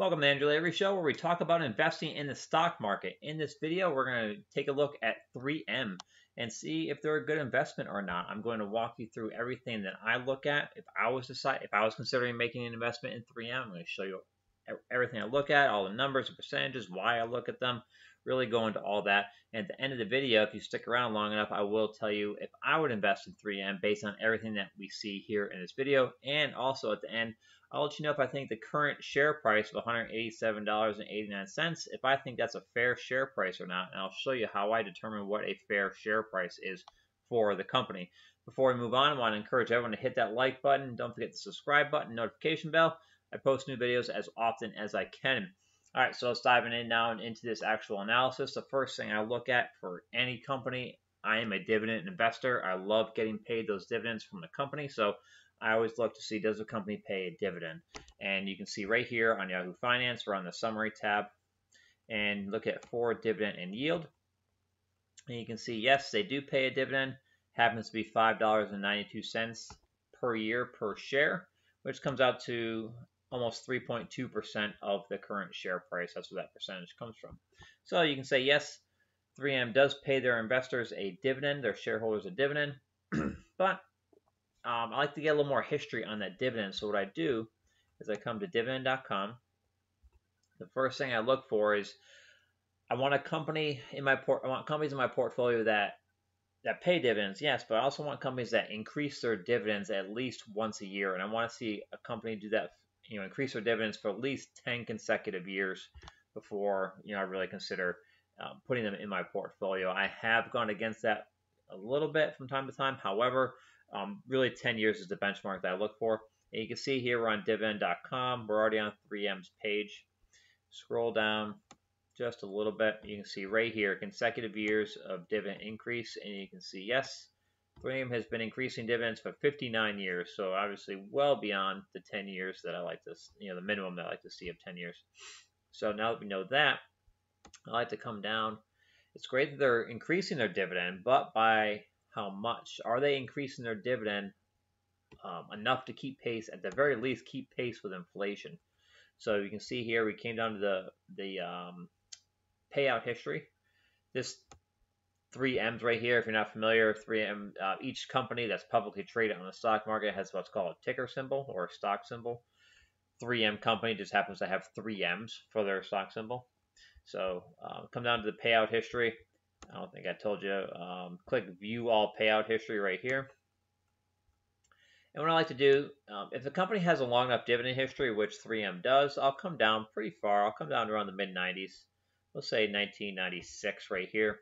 Welcome to Andrew Lavery Show, where we talk about investing in the stock market. In this video, we're going to take a look at 3M and see if they're a good investment or not. I'm going to walk you through everything that I look at. If I was decide, if I was considering making an investment in 3M, I'm going to show you everything I look at, all the numbers and percentages, why I look at them, really go into all that. And at the end of the video, if you stick around long enough, I will tell you if I would invest in 3M based on everything that we see here in this video. And also at the end, I'll let you know if I think the current share price of $187.89, if I think that's a fair share price or not. And I'll show you how I determine what a fair share price is for the company. Before we move on, I want to encourage everyone to hit that like button. Don't forget the subscribe button, notification bell. I post new videos as often as I can. All right, so let's dive in now and into this actual analysis. The first thing I look at for any company, I am a dividend investor. I love getting paid those dividends from the company. So I always look to see does the company pay a dividend. And you can see right here on Yahoo Finance, we're on the summary tab and look at for dividend and yield. And you can see, yes, they do pay a dividend. Happens to be $5.92 per year per share, which comes out to almost 3.2% of the current share price. That's where that percentage comes from. So you can say, yes, 3M does pay their investors a dividend, their shareholders a dividend, but um, I like to get a little more history on that dividend. So what I do is I come to dividend.com. The first thing I look for is I want a company in my port. I want companies in my portfolio that that pay dividends, yes, but I also want companies that increase their dividends at least once a year, and I want to see a company do that. You know, increase their dividends for at least ten consecutive years before you know I really consider uh, putting them in my portfolio. I have gone against that a little bit from time to time. However, um, really, 10 years is the benchmark that I look for. And you can see here we're on dividend.com. We're already on 3M's page. Scroll down just a little bit. You can see right here consecutive years of dividend increase. And you can see, yes, 3M has been increasing dividends for 59 years. So obviously well beyond the 10 years that I like to, you know, the minimum that I like to see of 10 years. So now that we know that, I like to come down. It's great that they're increasing their dividend, but by how much. Are they increasing their dividend um, enough to keep pace, at the very least, keep pace with inflation? So you can see here we came down to the the um, payout history. This three M's right here. If you're not familiar, three M. Uh, each company that's publicly traded on the stock market has what's called a ticker symbol or a stock symbol. 3M company just happens to have three M's for their stock symbol. So uh, come down to the payout history. I don't think I told you. Um, click View All Payout History right here. And what I like to do, um, if the company has a long enough dividend history, which 3M does, I'll come down pretty far. I'll come down around the mid 90s. We'll say 1996 right here.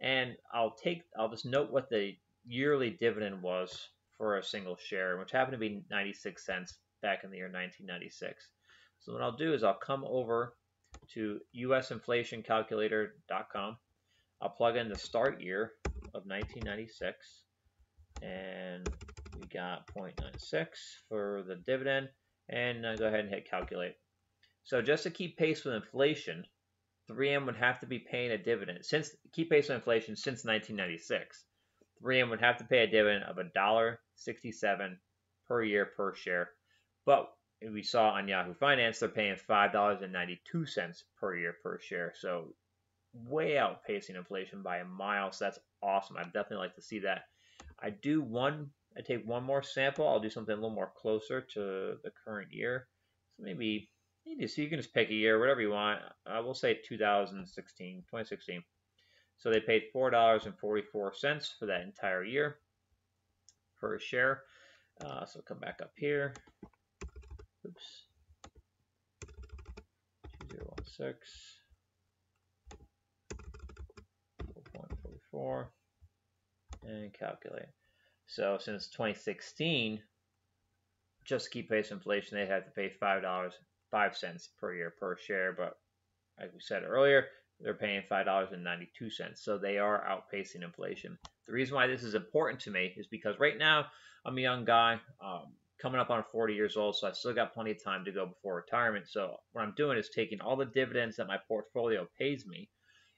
And I'll take, I'll just note what the yearly dividend was for a single share, which happened to be 96 cents back in the year 1996. So what I'll do is I'll come over to usinflationcalculator.com I'll plug in the start year of 1996 and we got 0.96 for the dividend and uh, go ahead and hit calculate. So just to keep pace with inflation, 3M would have to be paying a dividend since keep pace with inflation since 1996. 3M would have to pay a dividend of $1.67 per year per share. But we saw on Yahoo Finance, they're paying $5.92 per year per share. So way outpacing inflation by a mile. So that's awesome. I'd definitely like to see that. I do one, I take one more sample. I'll do something a little more closer to the current year. So maybe, maybe so you can just pick a year, whatever you want. I will say 2016, 2016. So they paid $4.44 for that entire year per share. Uh, so come back up here. Oops. 2016. 4 and calculate. So since 2016, just to keep pace with inflation, they had to pay five dollars five cents per year per share. But like we said earlier, they're paying five dollars and ninety two cents. So they are outpacing inflation. The reason why this is important to me is because right now I'm a young guy. Um, coming up on 40 years old, so I still got plenty of time to go before retirement. So what I'm doing is taking all the dividends that my portfolio pays me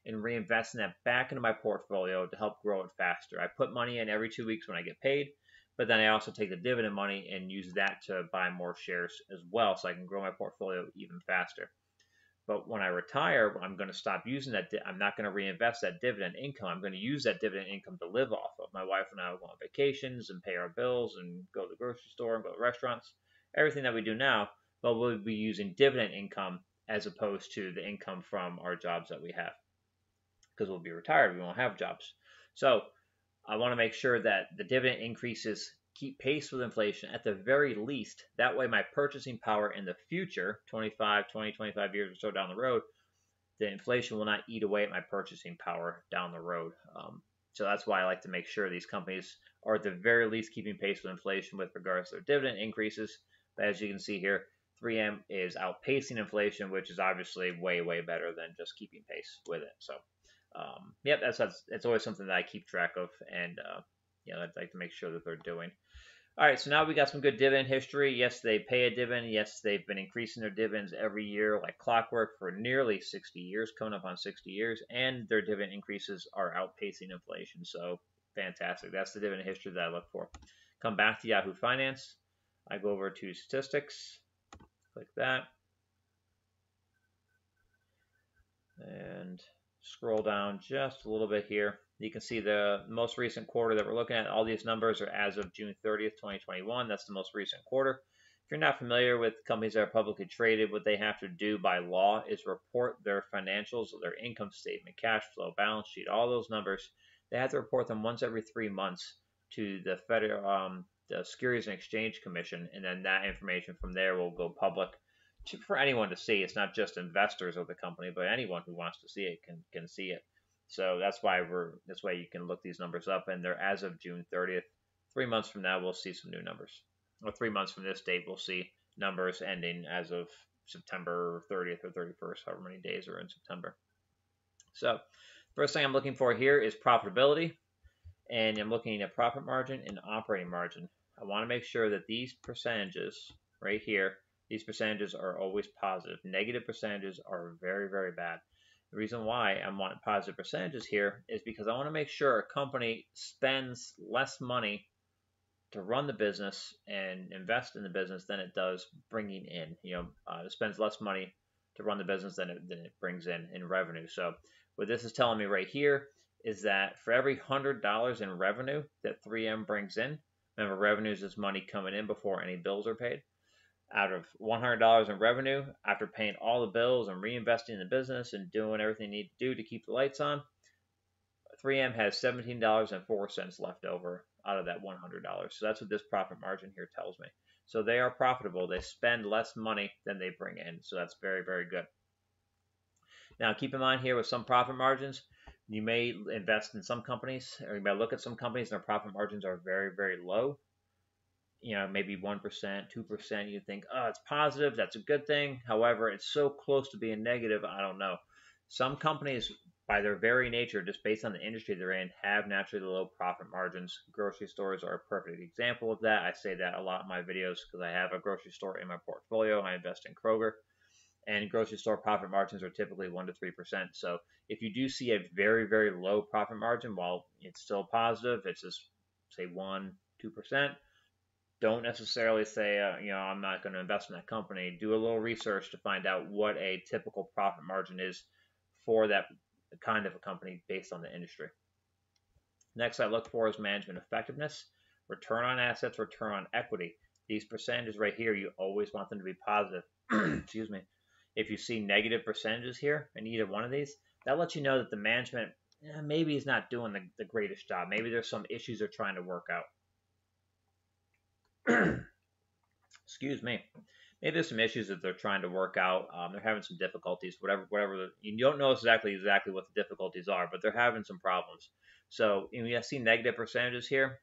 and reinvesting that back into my portfolio to help grow it faster. I put money in every two weeks when I get paid, But then I also take the dividend money and use that to buy more shares as well, so I can grow my portfolio even faster. But when I retire, I'm going to stop using that. Di- I'm not going to reinvest that dividend income. I'm going to use that dividend income to live off of. My wife and I will go on vacations and pay our bills and go to the grocery store and go to restaurants. Everything that we do now, but we'll be using dividend income as opposed to the income from our jobs that we have. Because we'll be retired, we won't have jobs. So I want to make sure that the dividend increases keep pace with inflation at the very least. That way, my purchasing power in the future, 25, 20, 25 years or so down the road, the inflation will not eat away at my purchasing power down the road. Um, so that's why I like to make sure these companies are at the very least keeping pace with inflation with regards to their dividend increases. But as you can see here, 3M is outpacing inflation, which is obviously way, way better than just keeping pace with it. So, um, yep, that's, that's, always something that I keep track of. And, uh, you know, I'd like to make sure that they're doing. All right, so now we got some good dividend history. Yes, they pay a dividend. Yes, they've been increasing their dividends every year like clockwork for nearly 60 years, coming up on 60 years, and their dividend increases are outpacing inflation. So fantastic. That's the dividend history that I look for. Come back to Yahoo Finance. I go over to statistics, click that, and scroll down just a little bit here. You can see the most recent quarter that we're looking at. All these numbers are as of June 30th, 2021. That's the most recent quarter. If you're not familiar with companies that are publicly traded, what they have to do by law is report their financials, their income statement, cash flow, balance sheet, all those numbers. They have to report them once every three months to the federal, um, the Securities and Exchange Commission, and then that information from there will go public for anyone to see. It's not just investors of the company, but anyone who wants to see it can can see it. So that's why we're this way you can look these numbers up, and they're as of June 30th. Three months from now, we'll see some new numbers. Or three months from this date, we'll see numbers ending as of September 30th or 31st, however many days are in September. So, first thing I'm looking for here is profitability, and I'm looking at profit margin and operating margin. I want to make sure that these percentages right here, these percentages are always positive. Negative percentages are very, very bad. The reason why I want positive percentages here is because I want to make sure a company spends less money to run the business and invest in the business than it does bringing in. You know, uh, it spends less money to run the business than it, than it brings in in revenue. So what this is telling me right here is that for every hundred dollars in revenue that 3M brings in, remember revenue is just money coming in before any bills are paid out of $100 in revenue after paying all the bills and reinvesting in the business and doing everything you need to do to keep the lights on, 3M has $17.04 left over out of that $100. So that's what this profit margin here tells me. So they are profitable. They spend less money than they bring in. So that's very, very good. Now, keep in mind here with some profit margins, you may invest in some companies, or you may look at some companies and their profit margins are very, very low you know, maybe 1%, 2%, you think, oh, it's positive, that's a good thing. However, it's so close to being negative, I don't know. Some companies, by their very nature, just based on the industry they're in, have naturally low profit margins. Grocery stores are a perfect example of that. I say that a lot in my videos because I have a grocery store in my portfolio. I invest in Kroger. And grocery store profit margins are typically 1% to 3%. So if you do see a very, very low profit margin, while it's still positive, it's just, say, 1%, 2%, don't necessarily say, uh, you know, I'm not going to invest in that company. Do a little research to find out what a typical profit margin is for that kind of a company based on the industry. Next, I look for is management effectiveness, return on assets, return on equity. These percentages right here, you always want them to be positive. Excuse me. If you see negative percentages here in either one of these, that lets you know that the management eh, maybe is not doing the, the greatest job. Maybe there's some issues they're trying to work out. excuse me. Maybe there's some issues that they're trying to work out. Um, they're having some difficulties, whatever, whatever. You don't know exactly exactly what the difficulties are, but they're having some problems. So you I see negative percentages here.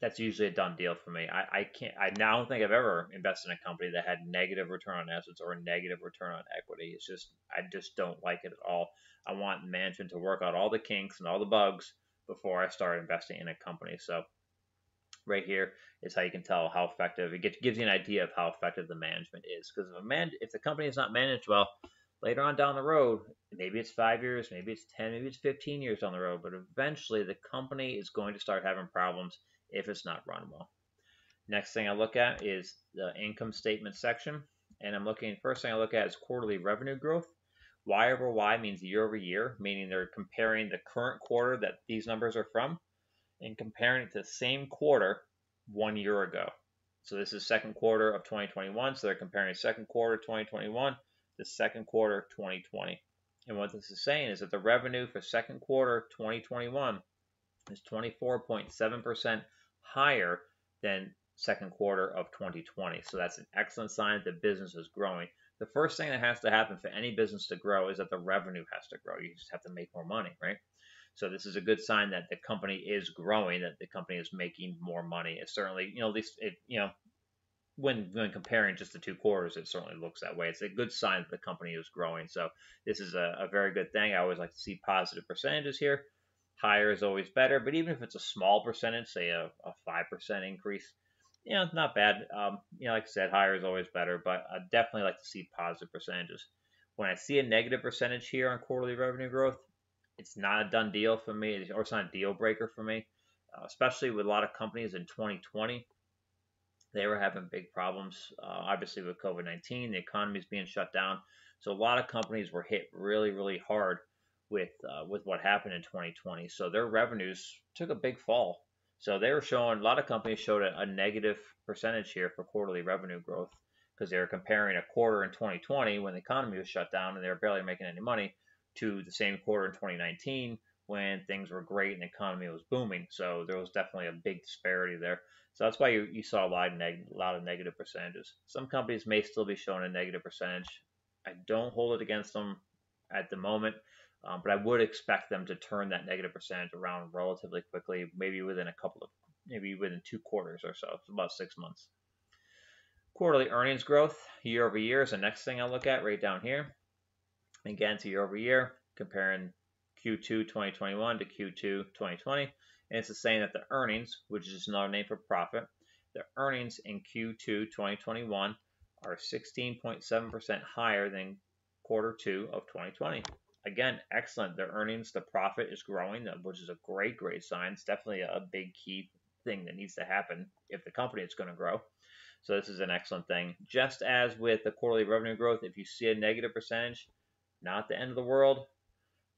That's usually a done deal for me. I, I can't. I now don't think I've ever invested in a company that had negative return on assets or a negative return on equity. It's just I just don't like it at all. I want management to work out all the kinks and all the bugs before I start investing in a company. So right here is how you can tell how effective it gets, gives you an idea of how effective the management is. Because if a man, if the company is not managed well, later on down the road, maybe it's five years, maybe it's ten, maybe it's fifteen years down the road, but eventually the company is going to start having problems if it's not run well. Next thing I look at is the income statement section. And I'm looking, first thing I look at is quarterly revenue growth. Y over Y means year over year, meaning they're comparing the current quarter that these numbers are from and comparing it to the same quarter one year ago. So this is second quarter of 2021. So they're comparing second quarter 2021 to second quarter 2020. And what this is saying is that the revenue for second quarter 2021 is 24.7% higher than second quarter of 2020. So that's an excellent sign that the business is growing. The first thing that has to happen for any business to grow is that the revenue has to grow. You just have to make more money, right? So this is a good sign that the company is growing, that the company is making more money. It certainly, you know, at least it, you know, when when comparing just the two quarters, it certainly looks that way. It's a good sign that the company is growing. So this is a, a very good thing. I always like to see positive percentages here. Higher is always better, but even if it's a small percentage, say a, a 5% increase, you know, not bad. Um, you know, like I said, higher is always better, but I definitely like to see positive percentages. When I see a negative percentage here on quarterly revenue growth, it's not a done deal for me, or it's not a deal breaker for me, uh, especially with a lot of companies in 2020. They were having big problems, uh, obviously with COVID 19. The economy is being shut down, so a lot of companies were hit really, really hard with uh, with what happened in 2020. So their revenues took a big fall. So they were showing a lot of companies showed a, a negative percentage here for quarterly revenue growth because they were comparing a quarter in 2020 when the economy was shut down and they were barely making any money to the same quarter in 2019 when things were great and the economy was booming. So there was definitely a big disparity there. So that's why you, you saw a lot, of neg- a lot of negative percentages. Some companies may still be showing a negative percentage. I don't hold it against them at the moment, um, but I would expect them to turn that negative percentage around relatively quickly, maybe within a couple of, maybe within two quarters or so, about six months. Quarterly earnings growth year over year is the next thing I look at right down here. Again, to year over year, comparing Q2 2021 to Q2 2020. And it's saying that the earnings, which is another name for profit, the earnings in Q2 2021 are 16.7% higher than quarter two of 2020. Again, excellent. The earnings, the profit is growing, uh, which is a great, great sign. It's definitely a big key thing that needs to happen if the company is going to grow. So this is an excellent thing. Just as with the quarterly revenue growth, if you see a negative percentage, not the end of the world.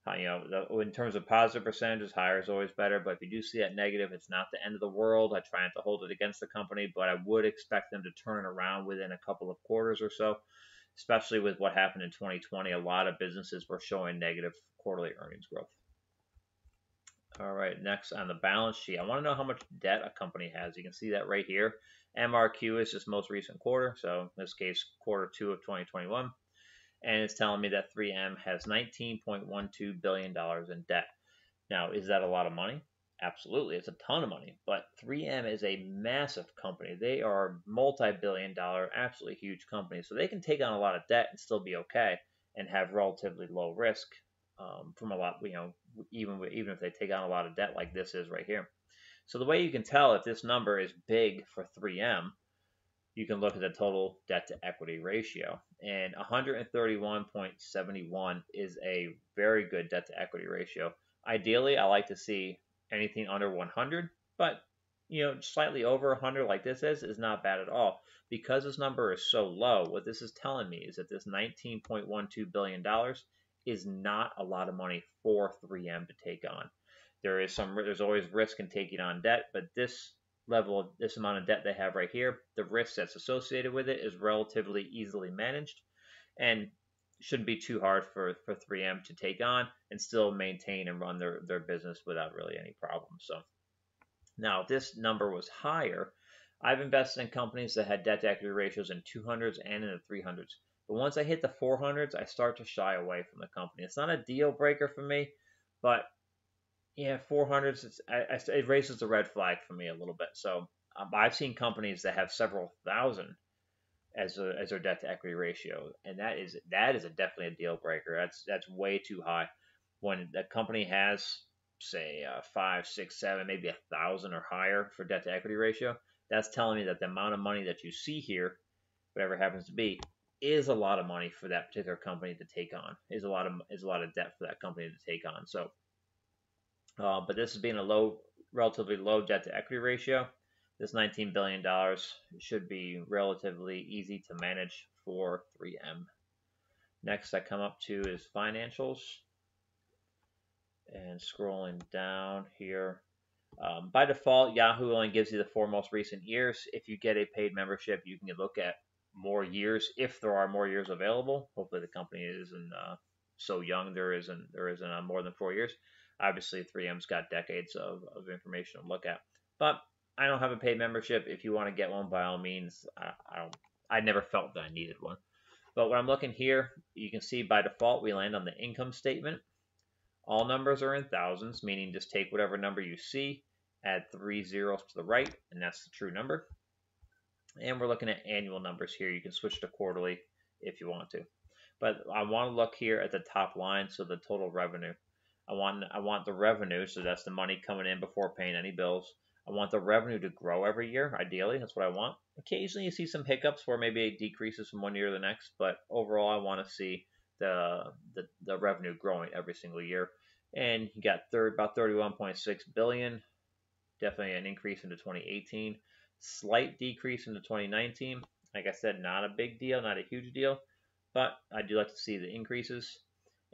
Uh, you know, in terms of positive percentages, higher is always better. But if you do see that negative, it's not the end of the world. I try not to hold it against the company, but I would expect them to turn it around within a couple of quarters or so. Especially with what happened in 2020, a lot of businesses were showing negative quarterly earnings growth. All right, next on the balance sheet, I want to know how much debt a company has. You can see that right here. MRQ is just most recent quarter, so in this case, quarter two of 2021 and it's telling me that 3M has $19.12 billion in debt. Now, is that a lot of money? Absolutely, it's a ton of money. But 3M is a massive company. They are multi billion dollar, absolutely huge company. So they can take on a lot of debt and still be okay and have relatively low risk um, from a lot, you know, even, even if they take on a lot of debt like this is right here. So the way you can tell if this number is big for 3M you can look at the total debt to equity ratio. And 131.71 is a very good debt to equity ratio. Ideally, I like to see anything under 100, but you know, slightly over 100 like this is is not bad at all. Because this number is so low, what this is telling me is that this 19.12 billion dollars is not a lot of money for 3M to take on. There is some there's always risk in taking on debt, but this level of this amount of debt they have right here, the risk that's associated with it is relatively easily managed and shouldn't be too hard for, for 3M to take on and still maintain and run their, their business without really any problems. So now this number was higher, I've invested in companies that had debt to equity ratios in 200s and in the 300s. But once I hit the 400s, I start to shy away from the company. It's not a deal breaker for me, but yeah, 400s, it's, I, I, it raises the red flag for me a little bit. So um, I've seen companies that have several thousand as a, as their debt to equity ratio, and that is that is a definitely a deal breaker. That's that's way too high. When the company has say uh, five, six, seven, maybe a thousand or higher for debt to equity ratio, that's telling me that the amount of money that you see here, whatever happens to be, is a lot of money for that particular company to take on. Is a lot of is a lot of debt for that company to take on. So uh, but this is being a low relatively low debt to equity ratio. This $19 billion should be relatively easy to manage for 3M. Next I come up to is financials. And scrolling down here. Um, by default, Yahoo only gives you the four most recent years. If you get a paid membership, you can look at more years if there are more years available. Hopefully, the company isn't uh, so young there isn't there isn't uh, more than four years. Obviously, 3M's got decades of, of information to look at. But I don't have a paid membership. If you want to get one, by all means, I, I don't. I never felt that I needed one. But when I'm looking here, you can see by default we land on the income statement. All numbers are in thousands, meaning just take whatever number you see, add three zeros to the right, and that's the true number. And we're looking at annual numbers here. You can switch to quarterly if you want to. But I want to look here at the top line, so the total revenue. I want I want the revenue, so that's the money coming in before paying any bills. I want the revenue to grow every year, ideally. That's what I want. Occasionally, you see some hiccups where maybe it decreases from one year to the next, but overall, I want to see the, the, the revenue growing every single year. And you got third about 31.6 billion, definitely an increase into 2018. Slight decrease into 2019. Like I said, not a big deal, not a huge deal, but I do like to see the increases.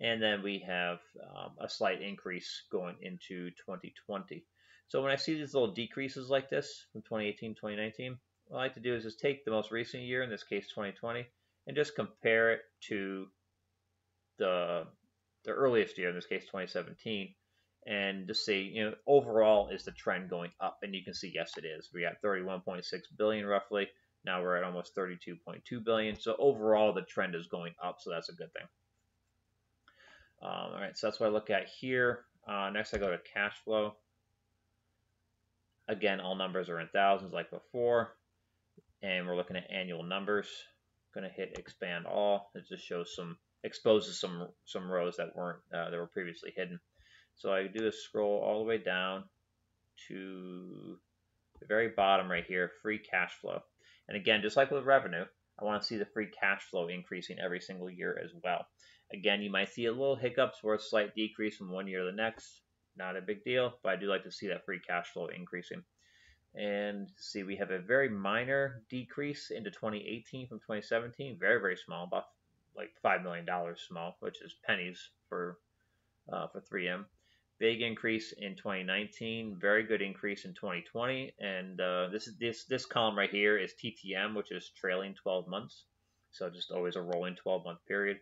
And then we have um, a slight increase going into 2020. So when I see these little decreases like this from 2018, 2019, what I like to do is just take the most recent year, in this case 2020, and just compare it to the the earliest year, in this case 2017, and just see, you know, overall is the trend going up? And you can see, yes, it is. We got 31.6 billion roughly. Now we're at almost 32.2 billion. So overall, the trend is going up. So that's a good thing. Um, all right, so that's what I look at here. Uh, next, I go to cash flow. Again, all numbers are in thousands like before. And we're looking at annual numbers. Going to hit expand all. It just shows some, exposes some some rows that weren't uh, that were previously hidden. So I do a scroll all the way down to the very bottom right here, free cash flow. And again, just like with revenue, I want to see the free cash flow increasing every single year as well. Again, you might see a little hiccups or a slight decrease from one year to the next. Not a big deal, but I do like to see that free cash flow increasing. And see, we have a very minor decrease into 2018 from 2017. Very, very small, about like $5 million small, which is pennies for, uh, for 3M. Big increase in 2019, very good increase in 2020, and uh, this is this this column right here is TTM, which is trailing 12 months, so just always a rolling 12 month period,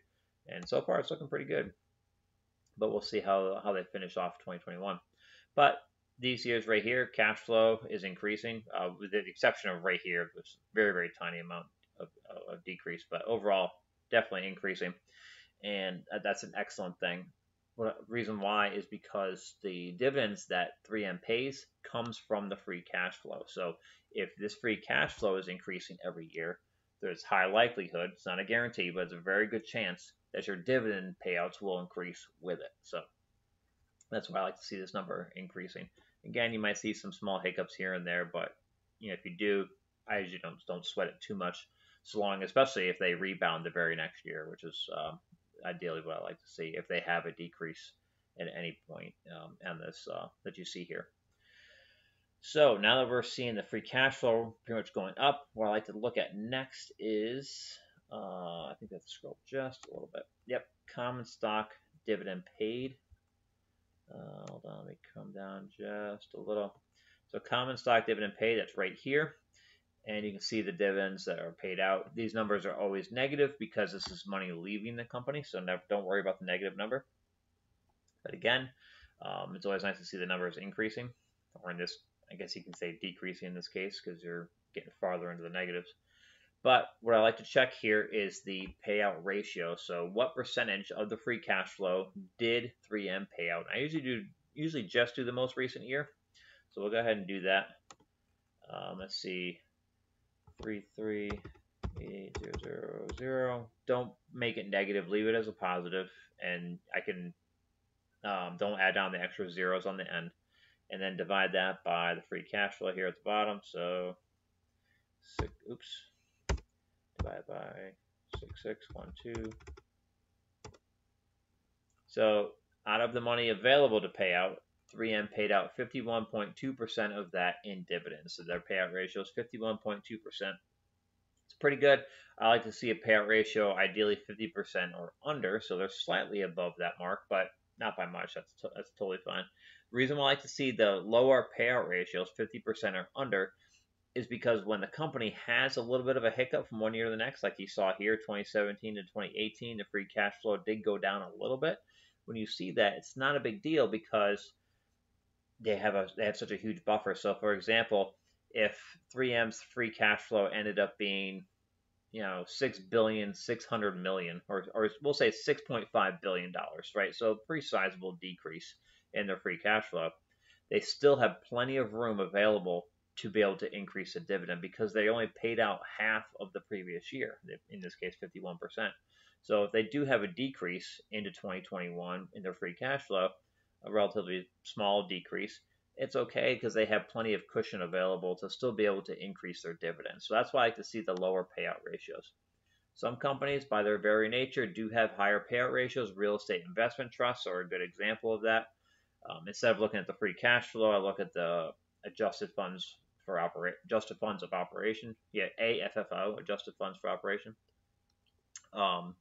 and so far it's looking pretty good but we'll see how, how they finish off 2021. But these years right here, cash flow is increasing, uh, with the exception of right here, which is very, very tiny amount of, of decrease, but overall, definitely increasing. And that's an excellent thing. What reason why is because the dividends that 3M pays comes from the free cash flow. So if this free cash flow is increasing every year, there's high likelihood, it's not a guarantee, but it's a very good chance that your dividend payouts will increase with it. So that's why I like to see this number increasing. Again, you might see some small hiccups here and there, but you know if you do, I usually don't don't sweat it too much. So long, especially if they rebound the very next year, which is um, ideally what I like to see. If they have a decrease at any point um, on this uh, that you see here. So now that we're seeing the free cash flow pretty much going up, what I like to look at next is uh, I think that's scroll just a little bit. Yep, common stock dividend paid. Uh, hold on, let me come down just a little. So common stock dividend paid, that's right here. And you can see the dividends that are paid out. These numbers are always negative because this is money leaving the company, so never, don't worry about the negative number. But again, um, it's always nice to see the numbers increasing, or in this, I guess you can say decreasing in this case because you're getting farther into the negatives. But what I like to check here is the payout ratio. So what percentage of the free cash flow did 3M pay out? I usually do usually just do the most recent year. So we'll go ahead and do that. Um, let's see, three three eight zero zero zero. Don't make it negative. Leave it as a positive, and I can um, don't add down the extra zeros on the end, and then divide that by the free cash flow here at the bottom. So, six, oops, divided by 6612. So out of the money available to pay out, 3M paid out 51.2% of that in dividends. So their payout ratio is 51.2%. It's pretty good. I like to see a payout ratio ideally 50% or under, so they're slightly above that mark, but not by much. That's, that's totally fine. The reason why I like to see the lower payout ratios, 50% or under, is because when the company has a little bit of a hiccup from one year to the next, like you saw here, 2017 to 2018, the free cash flow did go down a little bit. When you see that, it's not a big deal because they have a they have such a huge buffer. So, for example, if 3M's free cash flow ended up being, you know, six billion, six hundred million, or or we'll say 6.5 billion dollars, right? So, a pretty sizable decrease in their free cash flow. They still have plenty of room available to be able to increase the dividend because they only paid out half of the previous year, in this case 51%. So if they do have a decrease into 2021 in their free cash flow, a relatively small decrease, it's okay because they have plenty of cushion available to still be able to increase their dividends. So that's why I like to see the lower payout ratios. Some companies, by their very nature, do have higher payout ratios. Real estate investment trusts are a good example of that. Um, instead of looking at the free cash flow, I look at the adjusted funds for operate adjusted funds of operation. Yeah, AFFO, adjusted funds for operation. Um,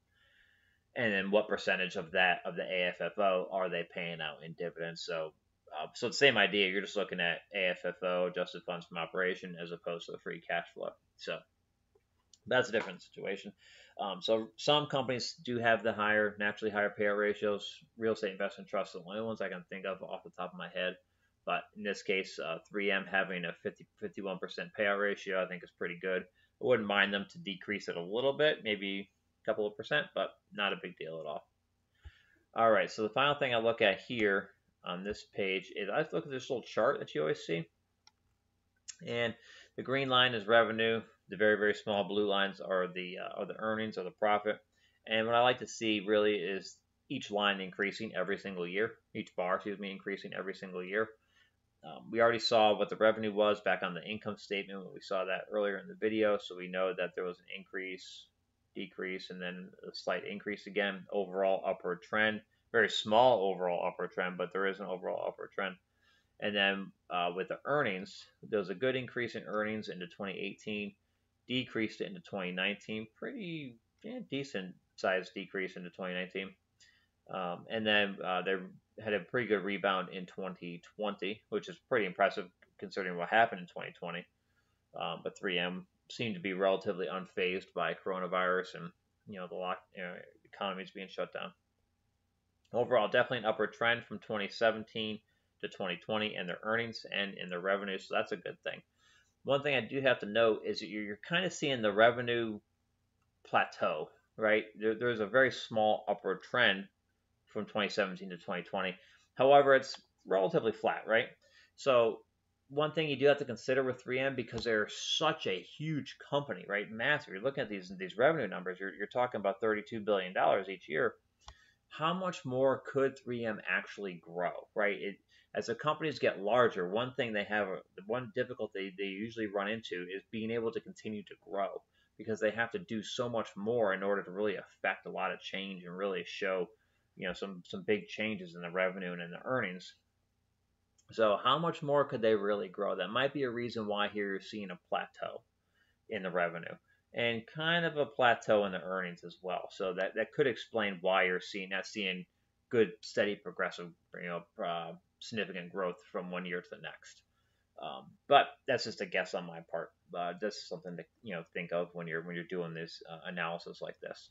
and then what percentage of that of the AFFO are they paying out in dividends? So, uh, so the same idea. You're just looking at AFFO, adjusted funds from operation, as opposed to the free cash flow. So that's a different situation. Um, so some companies do have the higher, naturally higher payout ratios. Real estate investment trusts are the only ones I can think of off the top of my head. But in this case, uh, 3M having a 50, 51% payout ratio, I think is pretty good. I wouldn't mind them to decrease it a little bit, maybe a couple of percent, but not a big deal at all. All right, so the final thing I look at here on this page is I look at this little chart that you always see. And the green line is revenue. The very, very small blue lines are the uh, are the earnings or the profit. And what I like to see really is each line increasing every single year, each bar, excuse me, increasing every single year. Um, we already saw what the revenue was back on the income statement when we saw that earlier in the video, so we know that there was an increase, decrease, and then a slight increase again. Overall upward trend, very small overall upward trend, but there is an overall upward trend. And then uh, with the earnings, there was a good increase in earnings into 2018, decreased into 2019, pretty yeah, decent sized decrease into 2019. Um, and then uh, they had a pretty good rebound in 2020, which is pretty impressive considering what happened in 2020. Um, but 3M seemed to be relatively unfazed by coronavirus and you know the lock, you know, economies being shut down. Overall, definitely an upward trend from 2017 to 2020 in their earnings and in their revenue, so that's a good thing. One thing I do have to note is that you're, you're kind of seeing the revenue plateau, right? There, there's a very small upward trend from 2017 to 2020. However, it's relatively flat, right? So one thing you do have to consider with 3M because they're such a huge company, right? Massive. You're looking at these these revenue numbers. You're, you're talking about 32 billion dollars each year. How much more could 3M actually grow, right? It, as the companies get larger, one thing they have, one difficulty they usually run into is being able to continue to grow because they have to do so much more in order to really affect a lot of change and really show you know some some big changes in the revenue and in the earnings. So how much more could they really grow? That might be a reason why here you're seeing a plateau in the revenue and kind of a plateau in the earnings as well. So that that could explain why you're seeing not seeing good steady progressive you know uh, significant growth from one year to the next. Um, but that's just a guess on my part. Uh, that's something to you know think of when you're when you're doing this uh, analysis like this.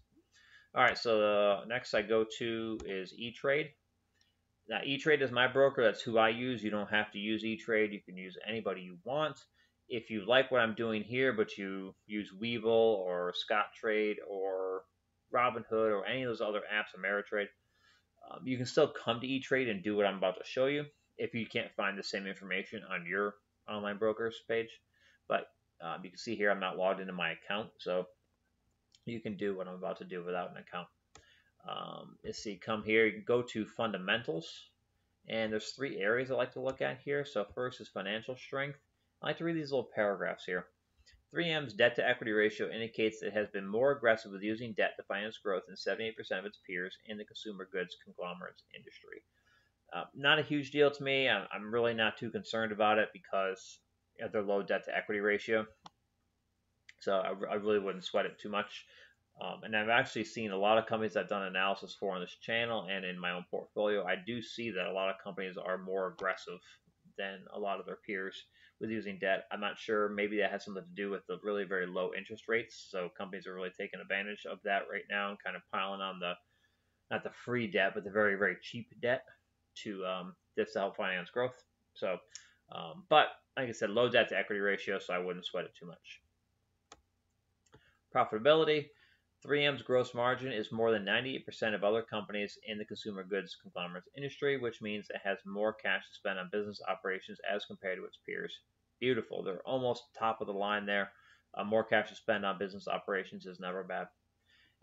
All right, so the next I go to is E-Trade. Now, E-Trade is my broker. That's who I use. You don't have to use E-Trade. You can use anybody you want. If you like what I'm doing here, but you use Webull or Scottrade or Robinhood or any of those other apps, Ameritrade, um, you can still come to E-Trade and do what I'm about to show you if you can't find the same information on your online brokers page. But um, you can see here I'm not logged into my account, so you can do what I'm about to do without an account. Um, let's see, come here, you can go to fundamentals, and there's three areas I like to look at here. So first is financial strength. I like to read these little paragraphs here. 3M's debt to equity ratio indicates it has been more aggressive with using debt to finance growth than 78% of its peers in the consumer goods conglomerates industry. Uh, not a huge deal to me. I'm, I'm, really not too concerned about it because of their low debt to equity ratio. So I, I really wouldn't sweat it too much. Um, and I've actually seen a lot of companies I've done analysis for on this channel and in my own portfolio. I do see that a lot of companies are more aggressive than a lot of their peers with using debt. I'm not sure. Maybe that has something to do with the really very low interest rates. So companies are really taking advantage of that right now and kind of piling on the not the free debt, but the very very cheap debt to um, this to help finance growth. So, um, but like I said, low debt to equity ratio, so I wouldn't sweat it too much. Profitability. 3M's gross margin is more than 98% of other companies in the consumer goods conglomerate industry, which means it has more cash to spend on business operations as compared to its peers. Beautiful. They're almost top of the line there. Uh, more cash to spend on business operations is never bad.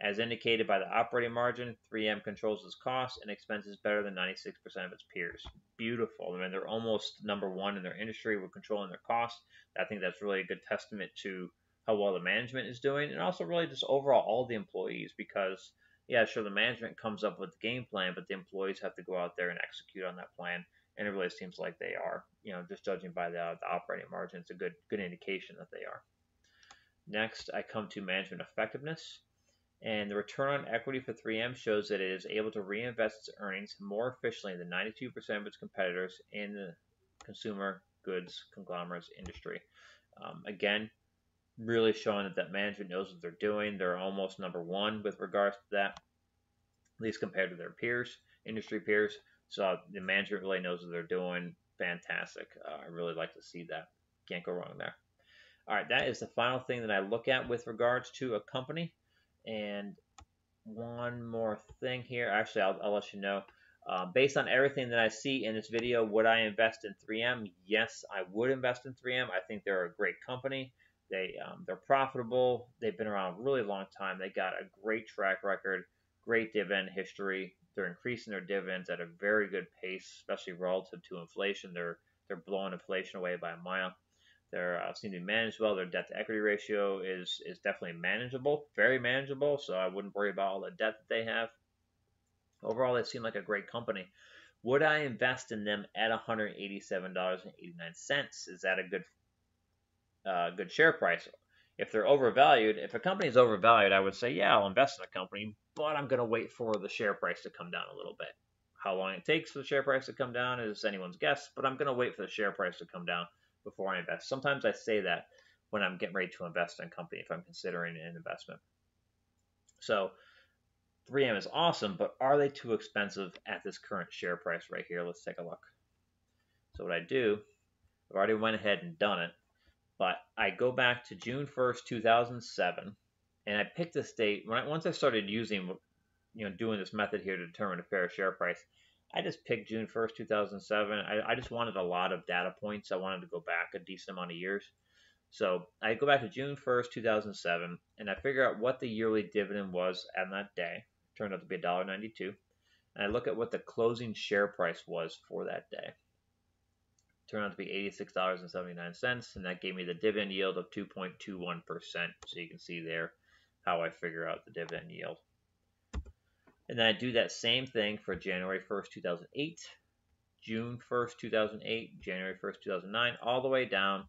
As indicated by the operating margin, 3M controls its costs and expenses better than 96% of its peers. Beautiful. I mean, they're almost number one in their industry with controlling their costs. I think that's really a good testament to how well the management is doing, and also really just overall all the employees. Because yeah, sure, the management comes up with the game plan, but the employees have to go out there and execute on that plan. And it really seems like they are. You know, just judging by the, the operating margin, it's a good good indication that they are. Next, I come to management effectiveness. And the return on equity for 3M shows that it is able to reinvest its earnings more efficiently than 92% of its competitors in the consumer goods conglomerates industry. Um, again, really showing that that management knows what they're doing. They're almost number one with regards to that, at least compared to their peers, industry peers. So the management really knows what they're doing. Fantastic. Uh, I really like to see that. Can't go wrong there. All right, that is the final thing that I look at with regards to a company. And one more thing here. Actually, I'll, I'll let you know. Uh, based on everything that I see in this video, would I invest in 3M? Yes, I would invest in 3M. I think they're a great company. They um, they're profitable. They've been around a really long time. They got a great track record, great dividend history. They're increasing their dividends at a very good pace, especially relative to inflation. They're they're blowing inflation away by a mile. They're uh, seem to be managed well. Their debt to equity ratio is is definitely manageable, very manageable. So I wouldn't worry about all the debt that they have. Overall, they seem like a great company. Would I invest in them at $187.89? Is that a good uh, good share price. If they're overvalued, if a company is overvalued, I would say, yeah, I'll invest in a company, but I'm going to wait for the share price to come down a little bit. How long it takes for the share price to come down is anyone's guess, but I'm going to wait for the share price to come down before I invest. Sometimes I say that when I'm getting ready to invest in a company if I'm considering an investment. So 3M is awesome, but are they too expensive at this current share price right here? Let's take a look. So what I do, I've already went ahead and done it. But I go back to June 1st, 2007, and I picked this date. When I, once I started using, you know, doing this method here to determine a fair share price, I just picked June 1st, 2007. I, I just wanted a lot of data points. I wanted to go back a decent amount of years. So I go back to June 1st, 2007, and I figure out what the yearly dividend was on that day. It turned out to be $1.92. And I look at what the closing share price was for that day turned out to be $86.79, and that gave me the dividend yield of 2.21%. So you can see there how I figure out the dividend yield. And then I do that same thing for January 1st, 2008, June 1st, 2008, January 1st, 2009, all the way down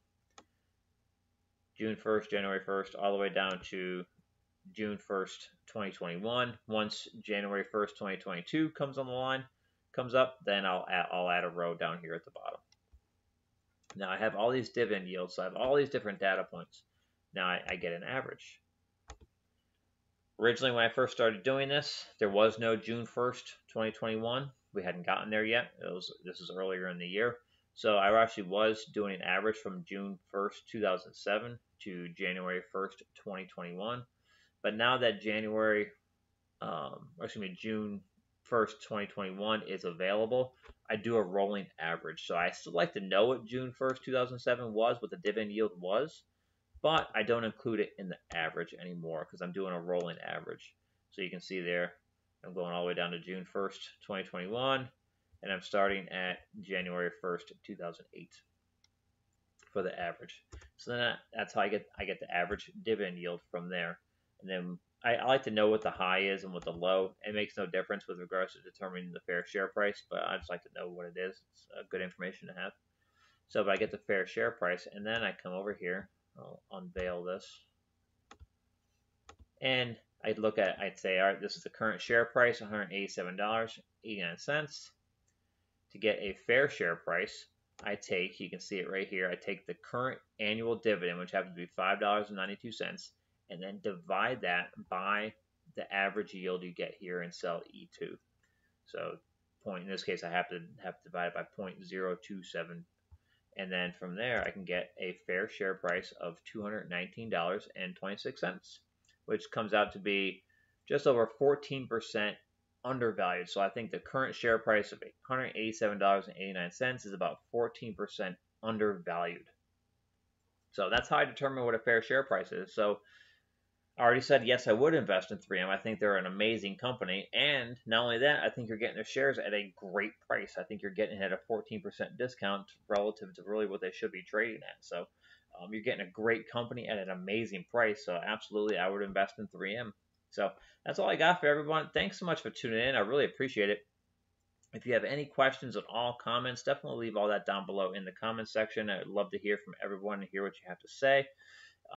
June 1st, January 1st, all the way down to June 1st, 2021. Once January 1st, 2022 comes on the line, comes up, then I'll add, I'll add a row down here at the bottom. Now I have all these dividend yields, so I have all these different data points. Now I, I get an average. Originally, when I first started doing this, there was no June 1st, 2021. We hadn't gotten there yet. It was this is earlier in the year. So I actually was doing an average from June 1st, 2007 to January 1st, 2021. But now that January, um, excuse me, June 1st, 2021 is available, I do a rolling average. So I still like to know what June 1st, 2007 was, what the dividend yield was, but I don't include it in the average anymore because I'm doing a rolling average. So you can see there, I'm going all the way down to June 1st, 2021, and I'm starting at January 1st, 2008 for the average. So then that's how I get I get the average dividend yield from there. And then I, I, like to know what the high is and what the low. It makes no difference with regards to determining the fair share price, but I just like to know what it is. It's uh, good information to have. So if I get the fair share price, and then I come over here, I'll unveil this, and I'd look at, I'd say, all right, this is the current share price, $187.89. To get a fair share price, I take, you can see it right here, I take the current annual dividend, which happens to be $5.92, and then divide that by the average yield you get here in cell E2. So point in this case I have to have to divide it by 0.027 and then from there I can get a fair share price of $219.26 which comes out to be just over 14% undervalued. So I think the current share price of $187.89 is about 14% undervalued. So that's how I determine what a fair share price is. So I already said yes, I would invest in 3M. I think they're an amazing company, and not only that, I think you're getting their shares at a great price. I think you're getting it at a 14% discount relative to really what they should be trading at. So um, you're getting a great company at an amazing price. So absolutely, I would invest in 3M. So that's all I got for everyone. Thanks so much for tuning in. I really appreciate it. If you have any questions at all, comments, definitely leave all that down below in the comments section. I'd love to hear from everyone and hear what you have to say.